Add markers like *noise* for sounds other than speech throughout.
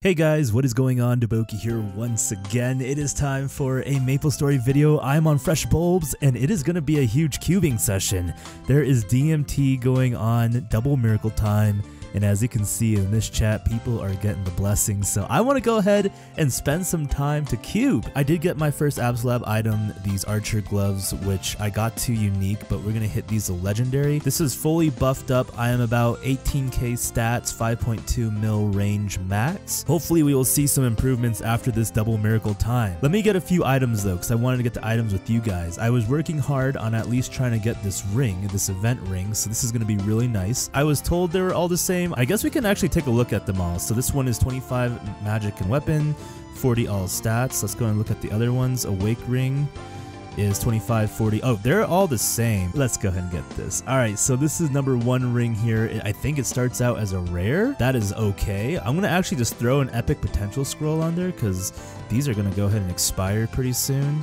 Hey guys, what is going on? Daboki here once again. It is time for a Maple Story video. I'm on Fresh Bulbs and it is going to be a huge cubing session. There is DMT going on, double miracle time, and as you can see in this chat, people are getting the blessings. So I want to go ahead and spend some time to cube. I did get my first Absolab item, these Archer gloves, which I got to unique, but we're going to hit these legendary. This is fully buffed up. I am about 18k stats, 5.2 mil range max. Hopefully we will see some improvements after this double miracle time. Let me get a few items though, because I wanted to get the items with you guys. I was working hard on at least trying to get this ring, this event ring, so this is going to be really nice. I was told they were all the same I guess we can actually take a look at them all. So this one is 25 magic and weapon, 40 all stats. Let's go and look at the other ones. Awake ring is 25, 40. Oh, they're all the same. Let's go ahead and get this. All right, so this is number one ring here. I think it starts out as a rare. That is okay. I'm gonna actually just throw an epic potential scroll on there because these are gonna go ahead and expire pretty soon.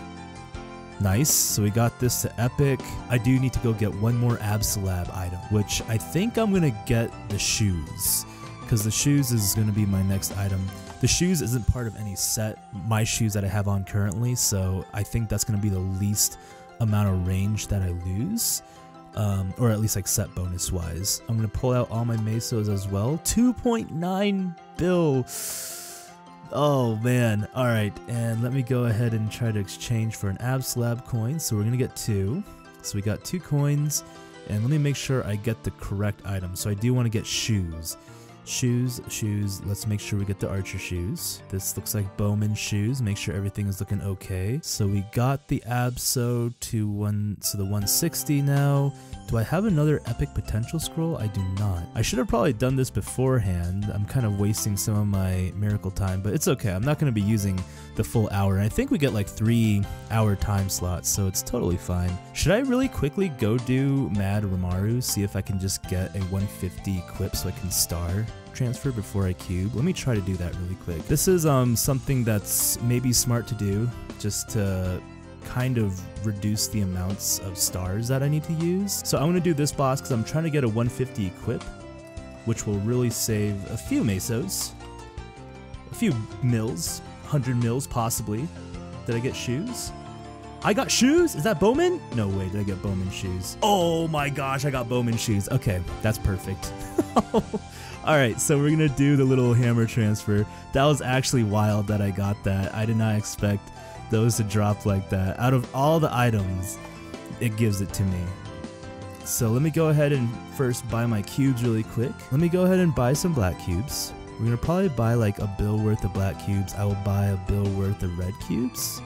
Nice, so we got this to Epic. I do need to go get one more Absolab item, which I think I'm gonna get the shoes, because the shoes is gonna be my next item. The shoes isn't part of any set, my shoes that I have on currently, so I think that's gonna be the least amount of range that I lose. Um, or at least like set bonus wise. I'm gonna pull out all my mesos as well. 2.9 bill. Oh man. Alright, and let me go ahead and try to exchange for an Absolab coin. So we're gonna get two. So we got two coins, and let me make sure I get the correct item. So I do want to get shoes. Shoes, shoes. Let's make sure we get the archer shoes. This looks like Bowman shoes. Make sure everything is looking okay. So we got the Abso to one, so the 160 now. Do I have another epic potential scroll? I do not. I should have probably done this beforehand. I'm kind of wasting some of my miracle time, but it's okay. I'm not going to be using the full hour. I think we get like three hour time slots, so it's totally fine. Should I really quickly go do Mad Ranmaru, see if I can just get a 150 equip so I can star transfer before I cube? Let me try to do that really quick. This is um something that's maybe smart to do, just to kind of reduce the amounts of stars that I need to use. So I'm going to do this boss because I'm trying to get a 150 equip, which will really save a few mesos, a few mils, 100 mils possibly. Did I get shoes? I got shoes? Is that Bowman? No way, did I get Bowman shoes? Oh my gosh, I got Bowman shoes. Okay, that's perfect. *laughs* All right, so we're gonna do the little hammer transfer. That was actually wild that I got that. I did not expect those to drop like that. Out of all the items, it gives it to me. So let me go ahead and first buy my cubes really quick. Let me go ahead and buy some black cubes. We're gonna probably buy like a bill worth of black cubes. I will buy a bill worth of red cubes.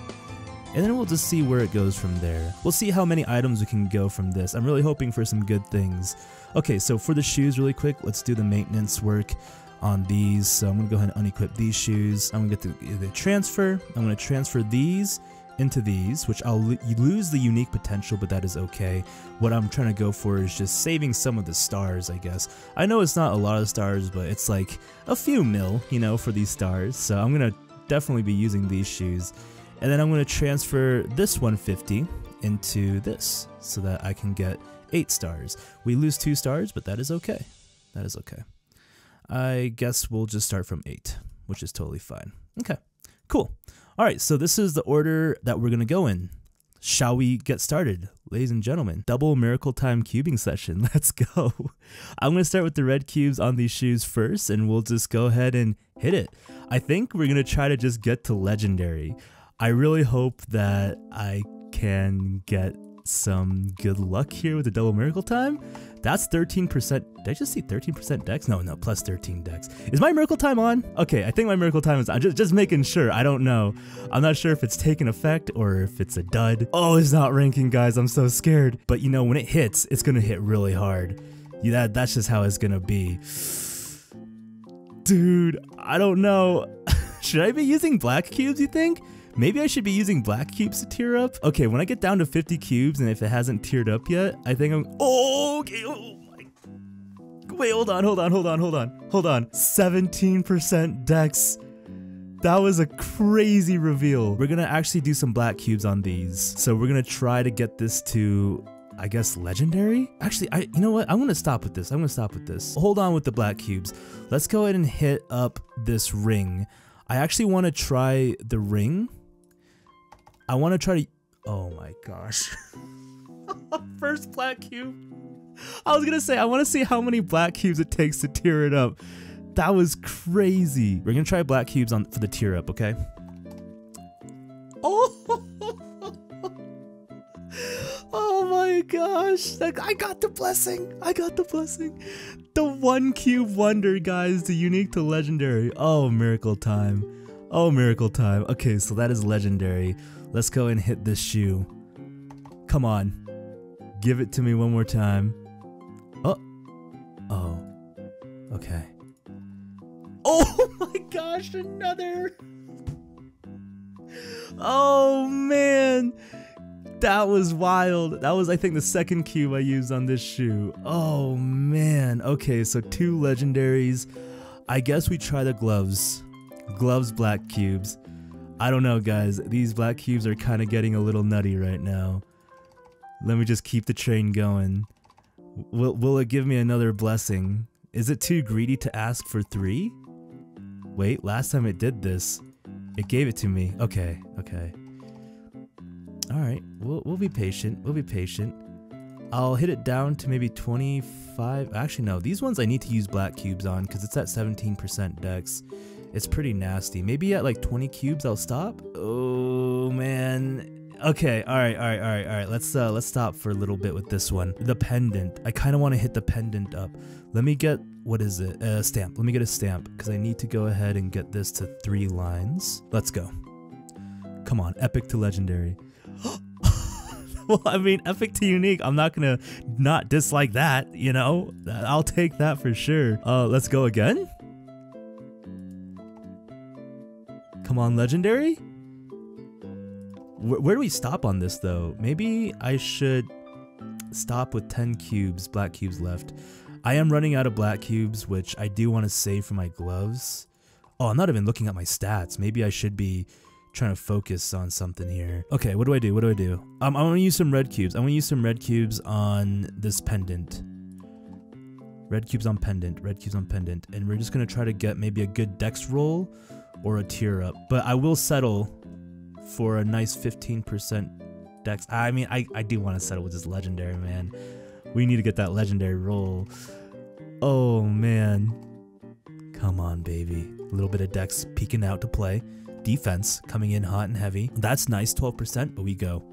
And then we'll just see where it goes from there. We'll see how many items we can go from this. I'm really hoping for some good things. Okay, so for the shoes really quick, let's do the maintenance work on these. So I'm gonna go ahead and unequip these shoes. I'm gonna get the, the transfer. I'm gonna transfer these into these, which I'll lose the unique potential, but that is okay. What I'm trying to go for is just saving some of the stars, I guess. I know it's not a lot of stars, but it's like a few mil, you know, for these stars. So I'm gonna definitely be using these shoes. And then I'm gonna transfer this 150 into this so that I can get eight stars. We lose two stars, but that is okay. That is okay. I guess we'll just start from 8, which is totally fine. Okay, cool. All right, so this is the order that we're going to go in. Shall we get started? Ladies and gentlemen, double miracle time cubing session. *laughs* Let's go. I'm going to start with the red cubes on these shoes first, and we'll just go ahead and hit it. I think we're going to try to just get to legendary. I really hope that I can get some good luck here with the double miracle time. That's 13%. Did I just see 13% dex? No, no, plus 13 dex. Is my miracle time on? Okay, I think my miracle time is on. Just, just making sure. I don't know. I'm not sure if it's taken effect or if it's a dud. Oh, it's not ranking, guys. I'm so scared. But you know, when it hits, it's going to hit really hard. Yeah, that, that's just how it's going to be. *sighs* Dude, I don't know. *laughs* Should I be using black cubes, you think? Maybe I should be using black cubes to tier up? Okay, when I get down to 50 cubes and if it hasn't tiered up yet, I think I'm- Oh, okay, oh my- Wait, hold on, hold on, hold on, hold on, hold on. 17% dex. That was a crazy reveal. We're gonna actually do some black cubes on these. So we're gonna try to get this to I guess legendary? Actually, I you know what? I'm gonna stop with this. I'm gonna stop with this. Hold on with the black cubes. Let's go ahead and hit up this ring. I actually want to try the ring. I want to try to. Oh my gosh. *laughs* First black cube. I was gonna say I want to see how many black cubes it takes to tier it up. That was crazy. We're gonna try black cubes on for the tier up, okay? Oh. Oh my gosh. I got the blessing. I got the blessing. The one cube wonder, guys. The unique to legendary. Oh, miracle time. Oh, miracle time. Okay, so that is legendary. Let's go and hit this shoe. Come on. Give it to me one more time. Oh. Oh. Okay. Oh *laughs* my gosh, another. Oh man. That was wild. That was, I think, the second cube I used on this shoe. Oh, man. Okay, so two legendaries. I guess we try the gloves. Gloves, black cubes. I don't know, guys. These black cubes are kind of getting a little nutty right now. Let me just keep the train going. Will, will it give me another blessing? Is it too greedy to ask for three? Wait, last time it did this, it gave it to me. Okay, okay. All right, we'll, we'll be patient. We'll be patient. I'll hit it down to maybe 25. Actually, no, these ones I need to use black cubes on because it's at 17% dex. It's pretty nasty. Maybe at like 20 cubes I'll stop. Oh man. Okay, all right, all right, all right, all right. Let's uh let's stop for a little bit with this one. The pendant. I kind of want to hit the pendant up. Let me get what is it? A stamp. Let me get a stamp because I need to go ahead and get this to 3 lines. Let's go. Come on, epic to legendary. *gasps* well, I mean, epic to unique. I'm not gonna not dislike that. You know, I'll take that for sure. Uh, let's go again. Come on, legendary. Where, where do we stop on this though? Maybe I should stop with 10 cubes, black cubes left. I am running out of black cubes, which I do want to save for my gloves. Oh, I'm not even looking at my stats. Maybe I should be trying to focus on something here. Okay, what do I do? What do I do? Um, I want to use some red cubes. I want to use some red cubes on this pendant. Red cubes on pendant, red cubes on pendant. And we're just going to try to get maybe a good dex roll or a tear up. But I will settle for a nice 15% dex. I mean, I, I do want to settle with this legendary, man. We need to get that legendary roll. Oh, man. Come on, baby. A little bit of dex peeking out to play defense coming in hot and heavy. That's nice, 12%, but we go.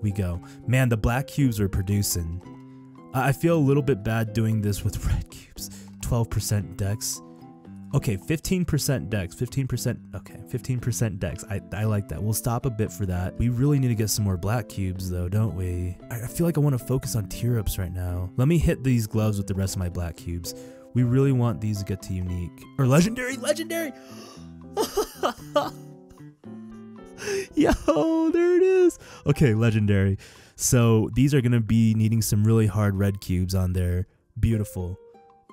We go. Man, the black cubes are producing. I feel a little bit bad doing this with *laughs* red cubes. 12% dex. Okay, 15% dex, 15%, okay, 15% dex. I, I like that. We'll stop a bit for that. We really need to get some more black cubes though, don't we? I, I feel like I want to focus on tier ups right now. Let me hit these gloves with the rest of my black cubes. We really want these to get to unique. Or legendary, legendary! *laughs* Yo, there it is. Okay, legendary. So these are going to be needing some really hard red cubes on there. Beautiful.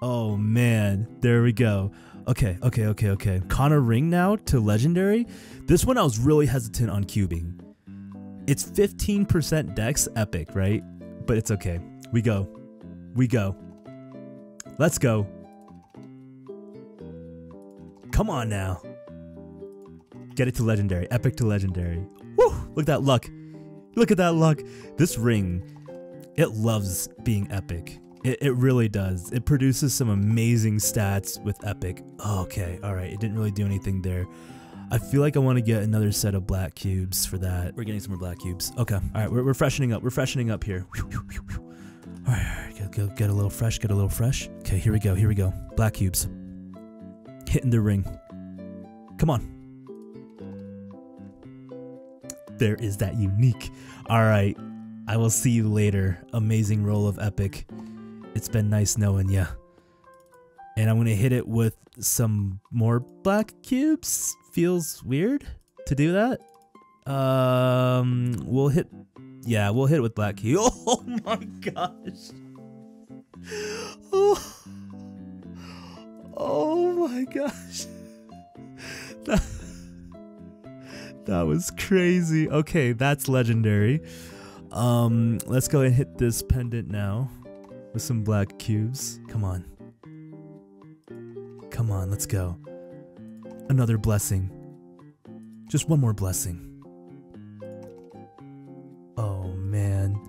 Oh man, there we go. Okay, okay, okay, okay. Kanna Ring now to legendary. This one I was really hesitant on cubing. It's 15% dex, epic, right? But it's okay. We go. We go. Let's go. Come on now. Get it to legendary. Epic to legendary. Woo! Look at that luck. Look at that luck. This ring, it loves being epic. It, it really does. It produces some amazing stats with epic. Oh, okay, alright. It didn't really do anything there. I feel like I want to get another set of black cubes for that. We're getting some more black cubes. Okay. All right, we're, we're freshening up. We're freshening up here. All right, all right get, get, get a little fresh, get a little fresh. Okay, here we go, here we go. Black cubes. Hitting the ring. Come on. there is that unique. All right, I will see you later. Amazing roll of epic. It's been nice knowing you. And I'm gonna hit it with some more black cubes. Feels weird to do that. Um, we'll hit. Yeah, we'll hit it with black cube. *laughs* Oh my gosh. Oh. Oh my gosh. *laughs* That was crazy. Okay, that's legendary. Um, let's go and hit this pendant now with some black cubes. Come on. Come on, let's go. Another blessing. Just one more blessing. Oh man.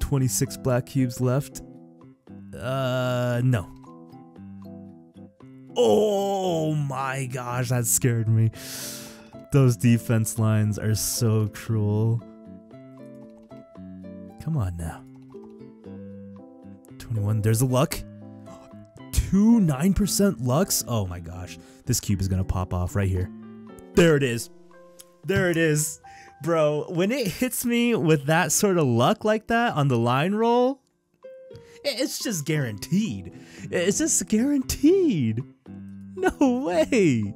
26 black cubes left. Uh, no. Oh my gosh, that scared me. Those defense lines are so cruel. Come on now. 21. There's a luck. Two 9% lucks. Oh my gosh. This cube is going to pop off right here. There it is. There it is. Bro, when it hits me with that sort of luck like that on the line roll, it's just guaranteed. It's just guaranteed. No way.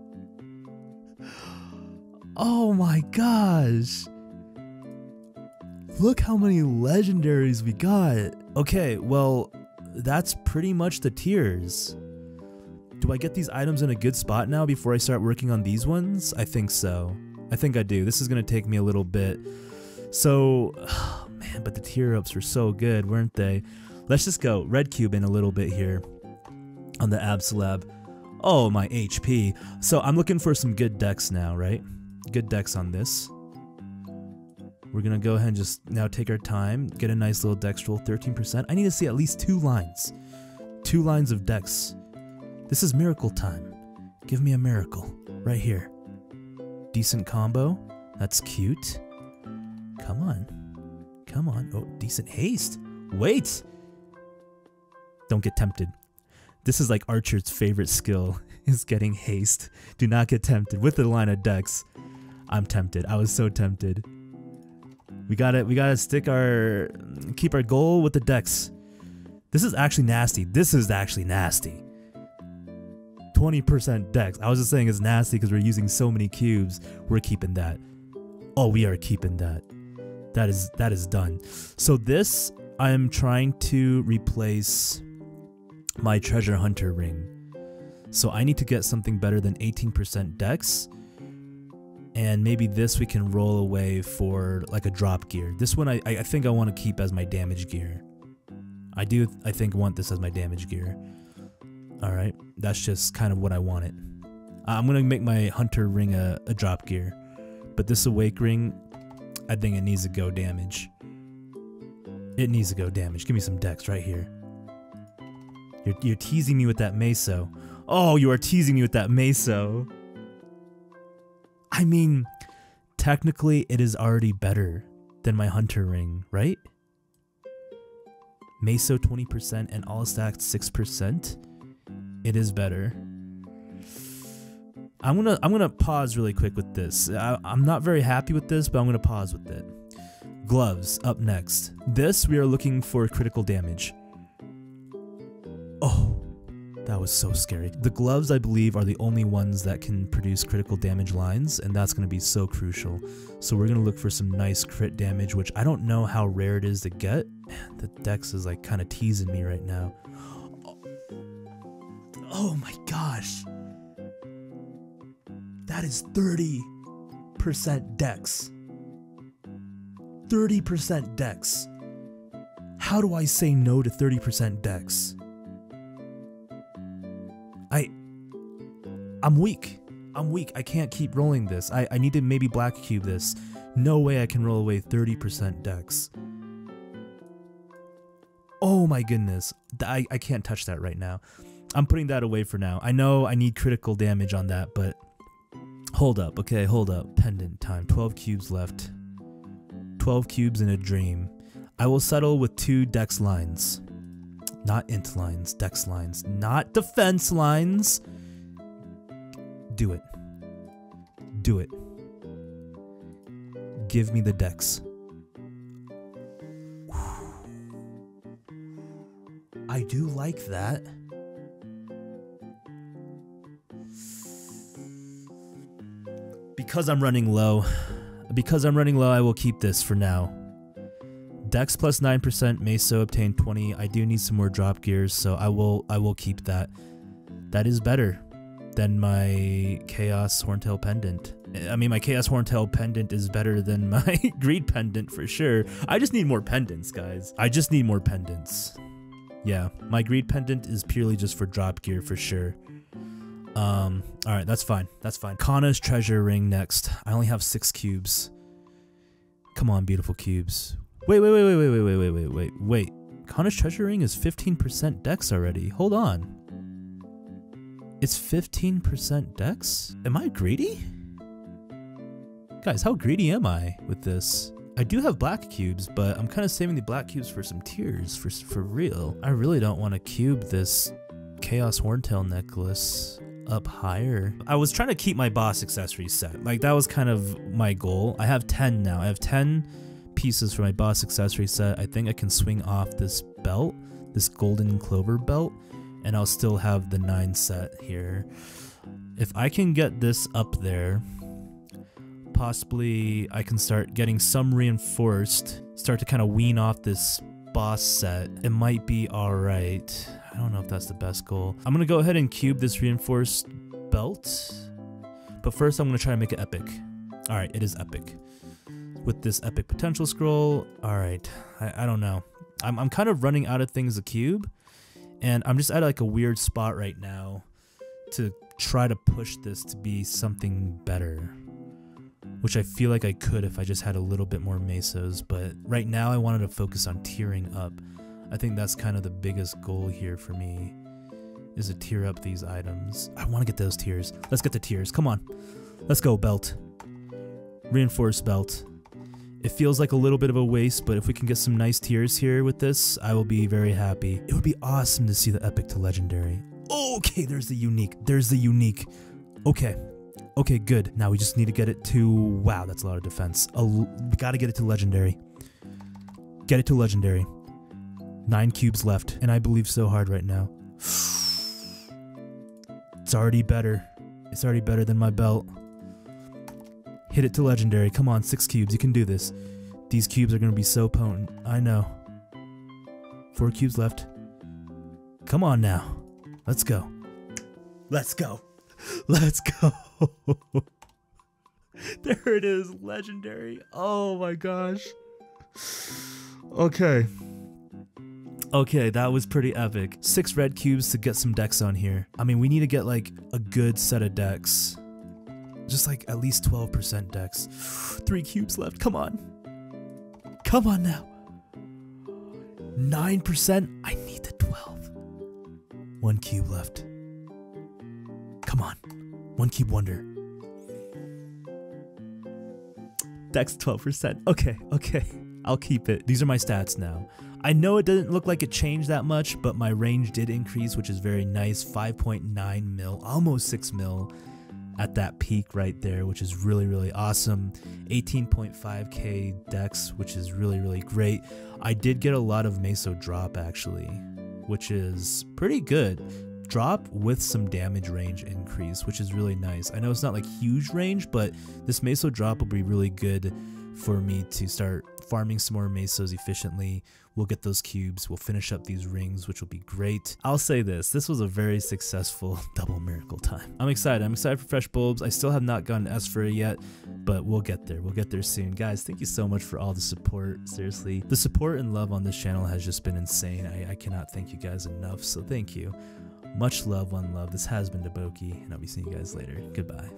Oh my gosh. Look how many legendaries we got. Okay, well, that's pretty much the tiers. Do I get these items in a good spot now before I start working on these ones? I think so. I think I do. This is going to take me a little bit. So, oh *sighs* man, but the tier ups were so good, weren't they? Let's just go red cube in a little bit here on the Absolab. Oh, my HP. So I'm looking for some good dex now, right? Good dex on this. We're gonna go ahead and just now take our time, get a nice little dex roll, 13%. I need to see at least two lines. Two lines of dex. This is miracle time. Give me a miracle. Right here. Decent combo. That's cute. Come on. Come on. Oh, decent haste. Wait! Don't get tempted. This is like Archer's favorite skill, *laughs* is getting haste. Do not get tempted with the line of dex. I'm tempted. I was so tempted. We gotta we gotta stick our keep our goal with the dex. This is actually nasty. This is actually nasty. 20% dex. I was just saying it's nasty because we're using so many cubes. We're keeping that. Oh, we are keeping that. That is that is done. So this I am trying to replace my treasure hunter ring. So I need to get something better than 18% dex and maybe this we can roll away for like a drop gear. This one I, I think I want to keep as my damage gear. I do I think want this as my damage gear. Alright, that's just kind of what I wanted. I'm gonna make my hunter ring a, a drop gear. But this awake ring, I think it needs to go damage. It needs to go damage. Give me some dex right here. You're, you're teasing me with that meso. Oh, you are teasing me with that meso. I mean, technically, it is already better than my Hunter ring, right? Meso 20% and all stacked 6%. It is better. I'm gonna I'm gonna pause really quick with this. I, I'm not very happy with this, but I'm gonna pause with it. Gloves up next. This we are looking for critical damage. Oh, that was so scary. The gloves, I believe, are the only ones that can produce critical damage lines, and that's going to be so crucial. So we're going to look for some nice crit damage, which I don't know how rare it is to get. The dex is like kind of teasing me right now. Oh my gosh. That is 30% dex. 30% dex. How do I say no to 30% dex? I'm weak. I'm weak. I can't keep rolling this. I, I need to maybe black cube this. No way I can roll away 30% dex. Oh my goodness. I, I can't touch that right now. I'm putting that away for now. I know I need critical damage on that, but hold up. Okay, hold up. Pendant time. 12 cubes left. 12 cubes in a dream. I will settle with two dex lines. Not int lines, dex lines, not defense lines. Do it. Do it. Give me the dex. *sighs* I do like that. Because I'm running low, because I'm running low, I will keep this for now. Dex plus 9%, Meso obtain 20. I do need some more drop gears, so I will I will keep that. That is better. Than my Chaos Horntail Pendant. I mean, my Chaos Horntail Pendant is better than my *laughs* Greed Pendant for sure. I just need more pendants, guys. I just need more pendants. Yeah, my Greed Pendant is purely just for drop gear for sure. Um, alright, that's fine. That's fine. Kanna's Treasure Ring next. I only have six cubes. Come on, beautiful cubes. Wait, wait, wait, wait, wait, wait, wait, wait, wait, wait. Kanna's Treasure Ring is 15% dex already. Hold on. It's 15% dex? Am I greedy? Guys, how greedy am I with this? I do have black cubes, but I'm kind of saving the black cubes for some tears, for, for real. I really don't want to cube this Chaos Horntail necklace up higher. I was trying to keep my boss accessory set. Like, that was kind of my goal. I have 10 now. I have 10 pieces for my boss accessory set. I think I can swing off this belt, this golden clover belt, and I'll still have the 9 set here. If I can get this up there, possibly I can start getting some reinforced, start to kind of wean off this boss set. It might be alright. I don't know if that's the best goal. I'm going to go ahead and cube this reinforced belt. But first I'm going to try to make it epic. Alright, it is epic. With this epic potential scroll, alright, I, I don't know. I'm, I'm kind of running out of things to cube. And I'm just at like a weird spot right now to try to push this to be something better. Which I feel like I could if I just had a little bit more mesos, but right now I wanted to focus on tiering up. I think that's kind of the biggest goal here for me is to tier up these items. I want to get those tiers. Let's get the tiers. Come on. Let's go, belt. Reinforced belt. It feels like a little bit of a waste, but if we can get some nice tiers here with this, I will be very happy. It would be awesome to see the epic to legendary. Okay, there's the unique. There's the unique. Okay. Okay, good. Now we just need to get it to... Wow, that's a lot of defense. we gotta get it to legendary. Get it to legendary. Nine cubes left, and I believe so hard right now. *sighs* It's already better. It's already better than my belt. Hit it to legendary. Come on, six cubes. You can do this. These cubes are going to be so potent. I know. Four cubes left. Come on now. Let's go. Let's go. *laughs* Let's go. *laughs* there it is. Legendary. Oh my gosh. Okay. Okay, that was pretty epic. Six red cubes to get some dex on here. I mean, we need to get like a good set of dex. Just like at least 12% dex. *sighs* Three cubes left. Come on. Come on now. 9%. I need the 12. One cube left. Come on. One cube wonder. Dex 12%. Okay, okay. I'll keep it. These are my stats now. I know it doesn't look like it changed that much, but my range did increase, which is very nice. 5.9 mil, almost 6 mil at that peak right there, which is really, really awesome. 18.5k dex, which is really, really great. I did get a lot of Meso drop actually, which is pretty good. Drop with some damage range increase, which is really nice. I know it's not like huge range, but this Meso drop will be really good for me to start farming some more mesos efficiently. We'll get those cubes. We'll finish up these rings, which will be great. I'll say this, this was a very successful *laughs* double miracle time. I'm excited. I'm excited for fresh bulbs. I still have not gotten Esfera yet, but we'll get there. We'll get there soon. Guys, thank you so much for all the support. Seriously, the support and love on this channel has just been insane. I, I cannot thank you guys enough, so thank you. Much love, one love. This has been Daboki, and I'll be seeing you guys later. Goodbye.